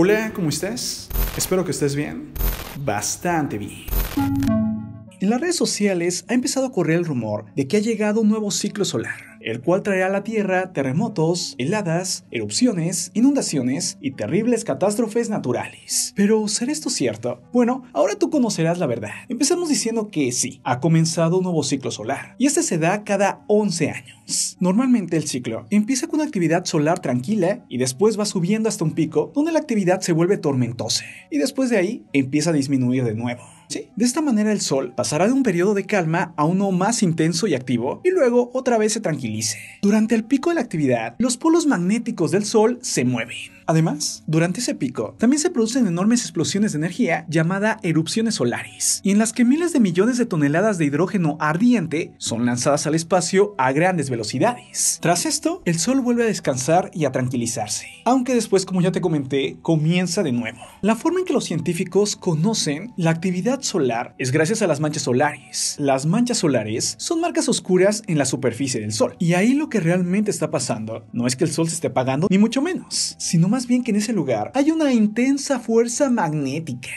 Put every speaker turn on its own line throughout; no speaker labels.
Hola, ¿cómo estás? Espero que estés bien. Bastante bien. En las redes sociales ha empezado a correr el rumor de que ha llegado un nuevo ciclo solar el cual traerá a la Tierra terremotos, heladas, erupciones, inundaciones y terribles catástrofes naturales. Pero, ¿será esto cierto? Bueno, ahora tú conocerás la verdad. Empezamos diciendo que sí, ha comenzado un nuevo ciclo solar, y este se da cada 11 años. Normalmente el ciclo empieza con una actividad solar tranquila y después va subiendo hasta un pico donde la actividad se vuelve tormentosa, y después de ahí empieza a disminuir de nuevo. Sí, de esta manera el Sol pasará de un periodo de calma a uno más intenso y activo y luego otra vez se Durante el pico de la actividad, los polos magnéticos del Sol se mueven. Además, durante ese pico, también se producen enormes explosiones de energía llamada erupciones solares, y en las que miles de millones de toneladas de hidrógeno ardiente son lanzadas al espacio a grandes velocidades. Tras esto, el Sol vuelve a descansar y a tranquilizarse, aunque después, como ya te comenté, comienza de nuevo. La forma en que los científicos conocen la actividad solar es gracias a las manchas solares. Las manchas solares son marcas oscuras en la superficie del Sol, y ahí lo que realmente está pasando no es que el Sol se esté apagando, ni mucho menos, sino más bien que en ese lugar hay una intensa fuerza magnética.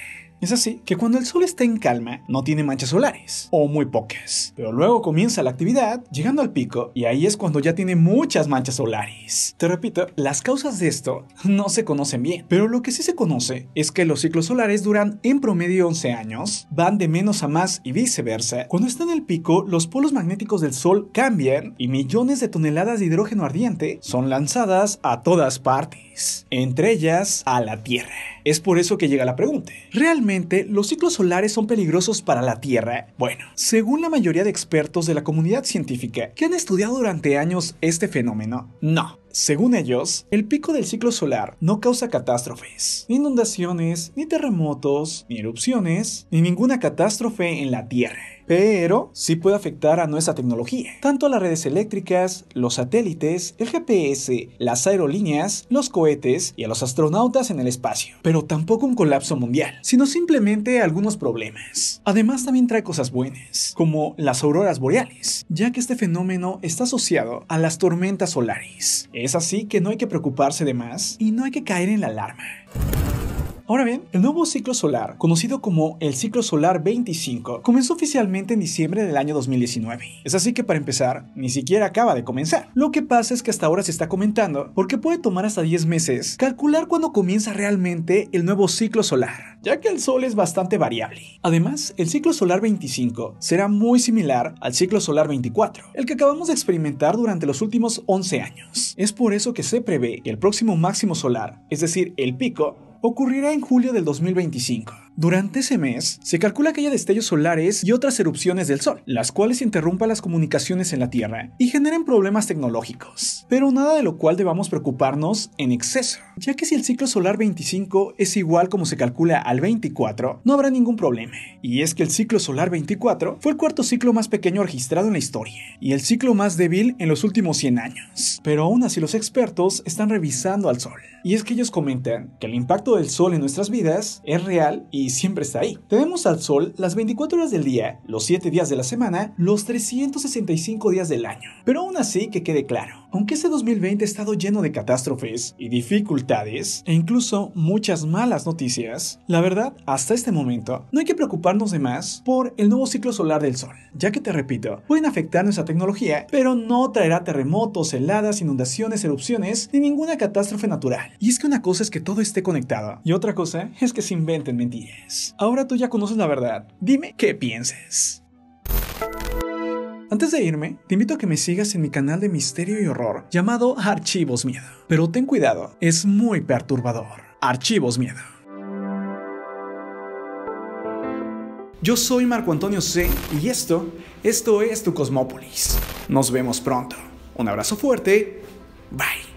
Es así que cuando el Sol está en calma, no tiene manchas solares, o muy pocas. Pero luego comienza la actividad, llegando al pico, y ahí es cuando ya tiene muchas manchas solares. Te repito, las causas de esto no se conocen bien, pero lo que sí se conoce es que los ciclos solares duran en promedio 11 años, van de menos a más y viceversa. Cuando está en el pico, los polos magnéticos del Sol cambian y millones de toneladas de hidrógeno ardiente son lanzadas a todas partes, entre ellas a la Tierra. Es por eso que llega la pregunta. ¿Realmente los ciclos solares son peligrosos para la Tierra? Bueno, según la mayoría de expertos de la comunidad científica que han estudiado durante años este fenómeno, no. Según ellos, el pico del ciclo solar no causa catástrofes, ni inundaciones, ni terremotos, ni erupciones, ni ninguna catástrofe en la Tierra pero sí puede afectar a nuestra tecnología, tanto a las redes eléctricas, los satélites, el GPS, las aerolíneas, los cohetes y a los astronautas en el espacio, pero tampoco un colapso mundial, sino simplemente algunos problemas. Además también trae cosas buenas, como las auroras boreales, ya que este fenómeno está asociado a las tormentas solares. Es así que no hay que preocuparse de más y no hay que caer en la alarma. Ahora bien, el nuevo ciclo solar, conocido como el ciclo solar 25, comenzó oficialmente en diciembre del año 2019. Es así que para empezar, ni siquiera acaba de comenzar. Lo que pasa es que hasta ahora se está comentando porque puede tomar hasta 10 meses calcular cuándo comienza realmente el nuevo ciclo solar, ya que el Sol es bastante variable. Además, el ciclo solar 25 será muy similar al ciclo solar 24, el que acabamos de experimentar durante los últimos 11 años. Es por eso que se prevé que el próximo máximo solar, es decir, el pico, ocurrirá en julio del 2025. Durante ese mes, se calcula que haya destellos solares y otras erupciones del Sol, las cuales interrumpan las comunicaciones en la Tierra y generen problemas tecnológicos. Pero nada de lo cual debamos preocuparnos en exceso, ya que si el ciclo solar 25 es igual como se calcula al 24, no habrá ningún problema. Y es que el ciclo solar 24 fue el cuarto ciclo más pequeño registrado en la historia, y el ciclo más débil en los últimos 100 años. Pero aún así los expertos están revisando al Sol. Y es que ellos comentan que el impacto del Sol en nuestras vidas es real y siempre está ahí. Tenemos al Sol las 24 horas del día, los 7 días de la semana, los 365 días del año. Pero aún así que quede claro, aunque este 2020 ha estado lleno de catástrofes y dificultades, e incluso muchas malas noticias, la verdad, hasta este momento, no hay que preocuparnos de más por el nuevo ciclo solar del Sol, ya que te repito, pueden afectar nuestra tecnología, pero no traerá terremotos, heladas, inundaciones, erupciones, ni ninguna catástrofe natural. Y es que una cosa es que todo esté conectado, y otra cosa es que se inventen mentiras. Ahora tú ya conoces la verdad, dime qué pienses. Antes de irme, te invito a que me sigas en mi canal de misterio y horror llamado Archivos Miedo. Pero ten cuidado, es muy perturbador. Archivos Miedo. Yo soy Marco Antonio C y esto, esto es tu Cosmópolis. Nos vemos pronto. Un abrazo fuerte. Bye.